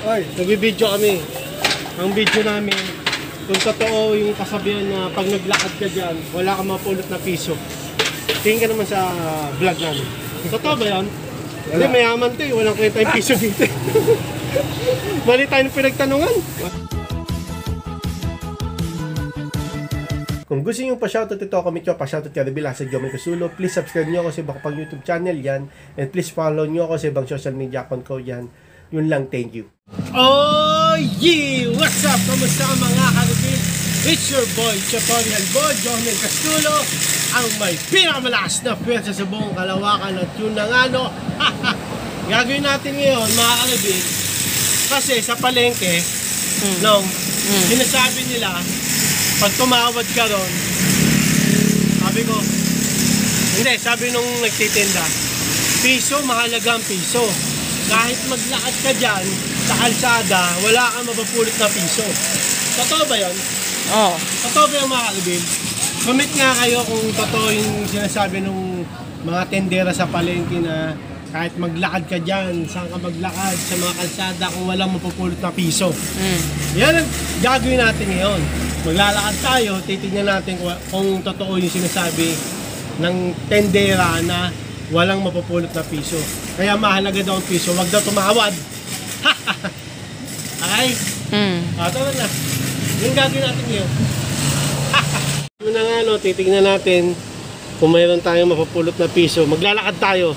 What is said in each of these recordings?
Ay, nagbibideo kami. Ang video namin, kung totoo yung kasabihan na pag naglakad ka dyan, wala kang mapulot na piso. Tingin ka naman sa vlog namin. Totoo ba yan? Hindi, mayaman to eh. Walang kwenta yung piso dito. Mali tayo ng pinagtanungan. Kung gusto nyo pa-shoutout ito, comment nyo, pa-shoutout ka Rebila sa Jomel Casulo. Please subscribe nyo ako sa ibang pang YouTube channel yan. And please follow nyo ako sa ibang social media account ko yan. Yun lang, thank you. Oh yeah! What's up? Kamusta ka mga karibin? It's your boy, Chatorial Boy, Jomel Castulo, ang may pinakamalakas na pwersa sa buong kalawakan at yun na nga no. Gagawin natin ngayon, mga karibin, kasi sa palengke, nung sinasabi nila, pag tumawad ka ron, sabi ko, hindi, sabi nung nagtitinda, piso, mahalaga ang piso. Kahit maglakad ka dyan, sa kalsada, wala kang mapapulot na piso. Totoo ba yun? Oo. Totoo ba yung mga kalibin? Comment nga kayo kung totoo yung sinasabi ng mga tendera sa palengke na kahit maglakad ka dyan, saan ka maglakad, sa mga kalsada kung walang mapupulot na piso. Mm. Yan ang gagawin natin ngayon. Maglalakad tayo, titignan natin kung, kung totoo yung sinasabi ng tendera na walang mapupulot na piso. Kaya mahalaga daw ang piso, wag daw tumawad. Ay, Mm. ah, na. Yung gagawin natin ngayon. Ano na nga, no, titignan natin kung mayroon tayong mapupulot na piso. Maglalakad tayo.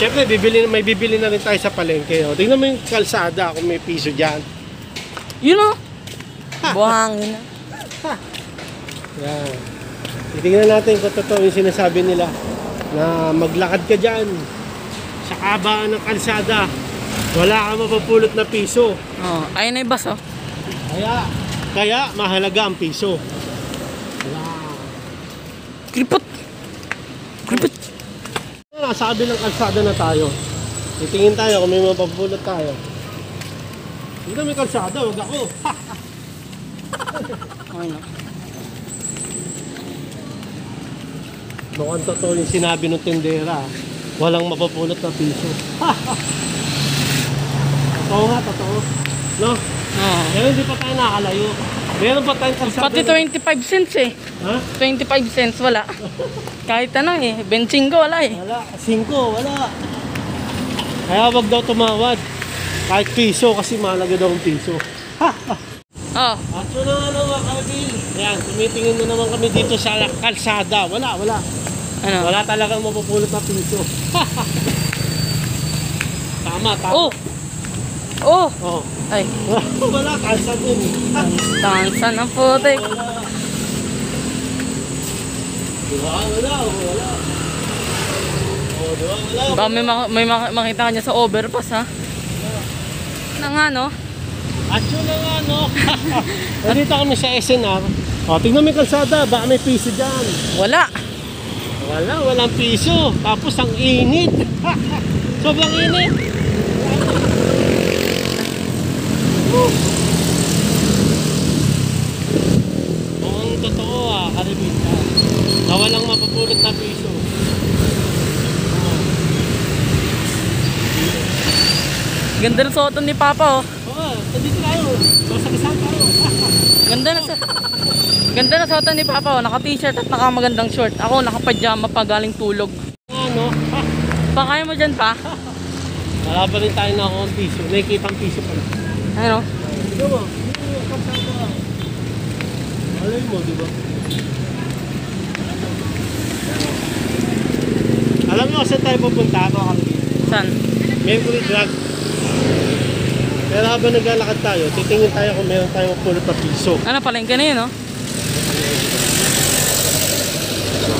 Siyempre, bibili, may bibili na rin tayo sa palengke. Oh. Tingnan mo yung kalsada kung may piso dyan. Yun o. Buhangin na. Yan. Titingnan natin kung totoo yung sinasabi nila na maglakad ka dyan sa kabaan ng kalsada. Wala kang mapupulot na piso. Oh, ayun na yung bus oh. Kaya, kaya mahalaga ang piso. Wow. Kripot. Kripot. Nasa kabilang kalsada na tayo. Titingin tayo kung may mapupulot tayo. Dito may kalsada, wag ako. Ayun o. Mukhang totoo yung sinabi ng tendera. Walang mapupulot na piso. totoo nga, totoo. No? Oo. Pero hindi pa tayo nakalayo. Meron pa tayong kalsada. Pati 25 cents eh. Ha? 25 cents wala. Kahit ano eh. Benching ko wala eh. Wala. Cinco, wala. Kaya wag daw tumawad. Kahit piso kasi mahalaga daw ang piso. Oh. At yun na nga mga kabil. Yan, tumitingin na naman kami dito sa kalsada. Wala, wala. Ano? Wala talagang mapupulot na piso. tama, tama. Oh. Oh. Oh. Ay. wala, kalsa din. Tansa ng putik. Wala. Diba? Wala, wala. Oh, diba? Wala. Baka may, mak- may mak- makita ka niya sa overpass ha. Na nga no. At yun na nga, no? Nandito kami sa SNR. O, tingnan mo yung kalsada. Baka may piso dyan. Wala. Wala, walang piso. Tapos ang init. Sobrang init. Mukhang totoo ah, karibin ka. Na walang mapupulot na piso. Ganda ng suotan ni Papa oh. Oo, oh, nandito tayo. Sasagasaan tayo. Ganda na sa Ganda na suotan ni Papa oh. Naka-t-shirt at nakamagandang short. Ako naka-pajama pa galing tulog. ano? Pa kaya mo dyan pa? Wala pa rin tayo na akong piso. Nakikita ang piso pala. Ano? Tignan mo. Alay mo, di ba? Alam mo saan tayo pupunta ako kami? San? Mercury Drug. Pero habang naglalakad tayo, titingin tayo kung meron tayong pulot na piso. Ano palengke na yun oh?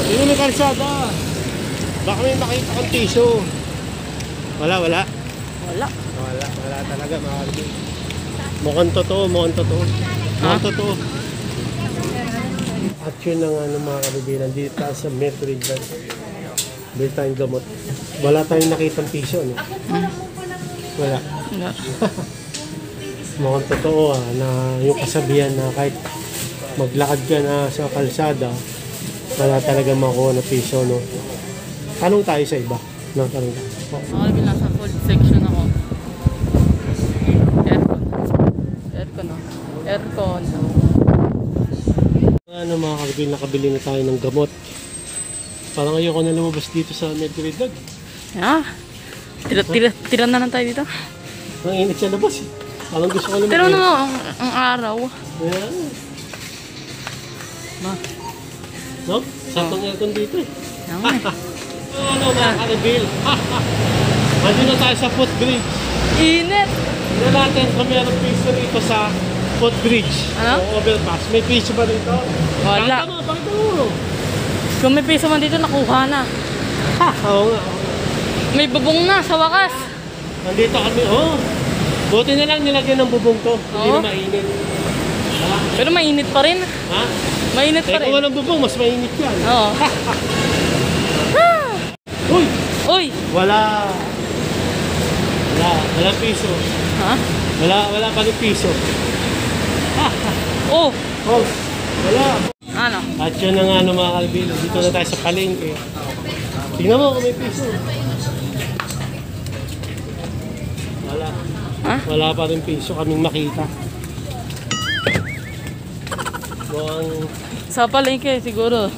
Sino may kalsada? Baka may makita kang piso. Wala, wala. Wala. Wala, wala talaga mga kalbi. Mukhang totoo, mukhang totoo. Mukhang Ha? totoo. At yun na nga ng mga kalibinan dito tayo sa Mercury Drug. Bili tayong gamot. Wala tayong nakitang piso, no? Wala. Wala. Mukhang totoo ah, na yung kasabihan na kahit maglakad ka na sa kalsada, wala talaga makuha na piso, no? Tanong tayo sa iba. No, tanong tayo. Ako nasa food section ako. aircon. Ano mga karbil, nakabili na tayo ng gamot. Parang ayoko na lumabas dito sa Medvedev. Ah, tira, tira, tira na lang tayo dito. Ang init sa labas eh. Parang gusto ko lumabas. Tira na mo ang, ang araw. Ayan. Ma, No? Sakong aircon dito eh. yan nga eh. ano mga karbil? Nandito na tayo sa footbridge. Init! Tignan natin kung meron piso rito sa footbridge. Ano? O overpass. May piso ba rito? Wala. Pakita mo, pakita mo. Kung may piso man dito, nakuha na. Ha, oo nga. oo. May bubong na sa wakas. Nandito kami, oh. Buti na lang nilagyan ng bubong to. Hindi Oo. na mainit. Ha? Pero mainit pa rin. Ha? Mainit Eh, pa kung rin. walang bubong, mas mainit yan. Oo. Uy! Uy! Wala. Wala. Wala piso. Ha? Wala, wala pa rin piso. Oh! Oh, wala. Ano? At yun na nga ano mga kalbilo. Dito na tayo sa palengke. Tingnan mo kung may piso. Wala. Ha? Wala pa rin piso kaming makita. Mukhang Sa palengke siguro.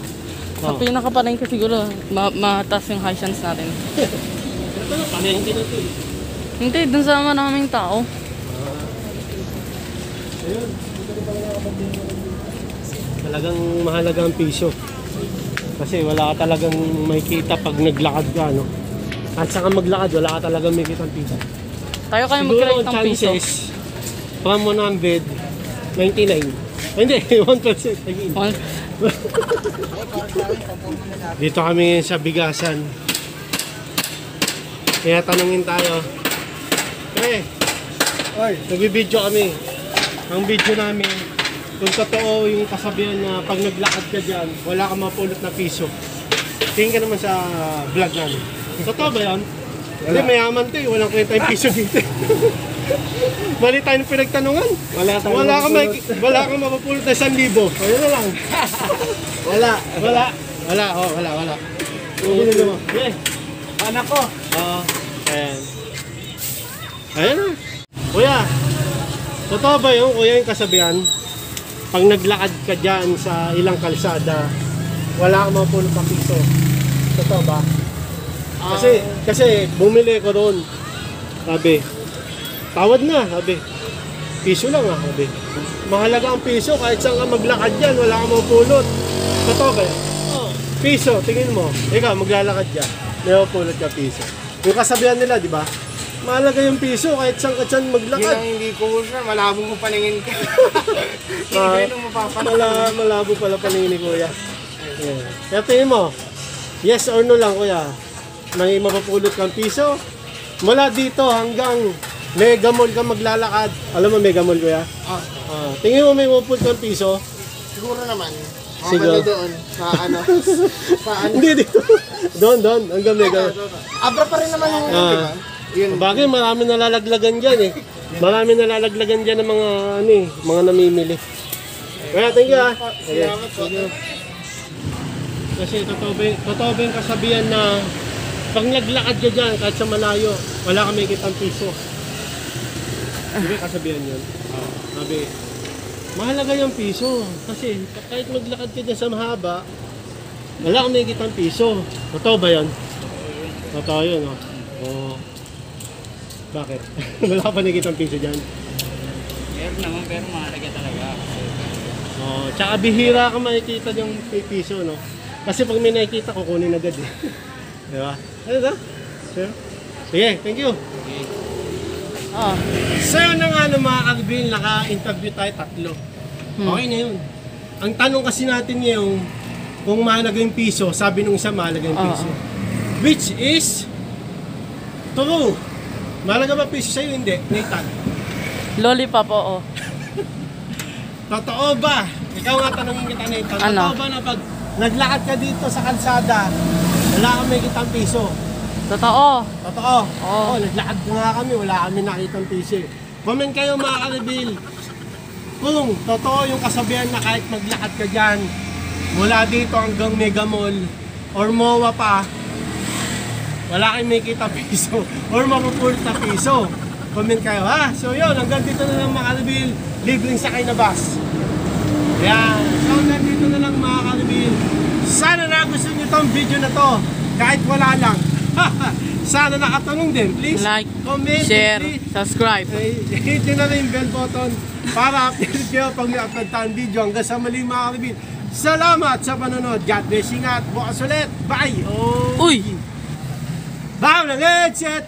Sa Oh. pinaka-palengke siguro, ma mataas yung high chance natin. Ito na, palengke na ito. Hindi, dun sa maraming tao. Ayun. Talagang mahalaga ang piso. Kasi wala ka talagang makikita pag naglakad ka, no? At saka maglakad, wala ka talagang makikita ang piso. Tayo kayo mag-create ng piso. chances, from 100, 99. Hindi, 1%. Again. Dito kami sa bigasan. Kaya tanungin tayo. Pre, oy, nagbibideo kami. Ang video namin, kung totoo yung kasabihan na pag naglakad ka dyan, wala kang mapulot na piso. Tingin ka naman sa vlog namin. Totoo ba yan? Hindi, mayaman to eh. Walang kwenta yung piso dito. Mali tayo ng pinagtanungan. Wala tayong Wala kang, mapupulot. may, wala kang mapapulot na 1,000. O, yun na lang. Wala. Wala. Wala, oh, wala, wala. Binili mo. Yeah. Anak ko. Oo. ayan. Ayan na. Kuya, totoo ba yung kuya yung kasabihan? Pag naglakad ka dyan sa ilang kalsada, wala kang mapulot na piso. Totoo ba? Kasi, kasi bumili ko doon. Sabi, tawad na, sabi. Piso lang ah, sabi. Mahalaga ang piso, kahit saan ka maglakad dyan, wala kang mapulot. Totoo ba? yan? Piso, tingin mo. Ikaw, maglalakad ka. May mapulot ka piso. Yung kasabihan nila, di ba? Mahalaga yung piso, kahit saan ka dyan Yun maglakad. ang hindi ko sure. Malabong mo paningin ka. Ma- mo mapapanood. Mala, malabo pala paningin ni kuya. Yeah. Kaya tingin mo, yes or no lang kuya, may mapapulot kang piso. Mula dito hanggang Mega Mall ka maglalakad. Alam mo Mega Mall kuya? Ah, Ah, tingin mo may mapapulot kang piso? siguro naman. Siguro. Siguro. doon. Sa ano. sa ano. Hindi dito. doon, doon. Hanggang Mega Mall. Abra pa rin naman yung Ah. di ba? Yun. Bagay, marami nalalaglagan dyan eh. Marami nalalaglagan dyan ng mga, ano eh, mga namimili. Kaya, thank you ah. Salamat po. Kasi totoo ba, totoo ba yung kasabihan na pag naglakad ka dyan, kahit sa malayo, wala kang may kitang piso. Di ba kasabihan yun? Sabi, mahalaga yung piso. Kasi kahit maglakad ka dyan sa mahaba, wala kang may kitang piso. Totoo ba yun? Totoo yun, oh. Oo. Bakit? wala ka pa nakikitang piso dyan? Meron naman, pero mahalaga talaga. Oh, tsaka bihira ka makikita yung pi- piso, no? Kasi pag may nakikita, kukunin agad eh. Di ba? Ano ba? Sure? Sige, thank you. Ah, So yun na nga no, mga kalbil, naka-interview tayo tatlo. Hmm. Okay na yun. Ang tanong kasi natin ngayon, kung mahalaga yung piso, sabi nung isa mahalaga yung piso. Which is, true. Mahalaga ba piso sa'yo? Hindi. Nathan. lollipop, oo. Totoo ba? Ikaw nga tanongin kita Nathan. Ano? Totoo ba na pag naglakad ka dito sa kalsada, wala kang may kitang piso? Totoo. Totoo. Oo. Oo, naglakad nga kami, wala kami nakitang eh. Comment kayo mga ka-reveal. Kung totoo yung kasabihan na kahit maglakad ka dyan, mula dito hanggang Mega Mall, or MOA pa, wala kayong may kita piso, or mapupulot na piso. Comment kayo ha. So yun, hanggang dito na lang mga ka-reveal. libreng sakay na bus. Yan. So, nandito na lang mga kalibin. Sana na gusto niyo tong video na to. Kahit wala lang. Sana nakatanong din. Please, Like, comment, share, please. subscribe. Ay, hit nyo na rin yung bell button para update kayo pag may upload tayong video. Hanggang sa muli mga kalibin. Salamat sa panonood. God bless. Ingat. Bukas ulit. Bye. Oh, Uy! Bye na headset.